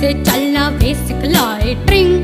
से चलना बेसिक लाए ट्रिंग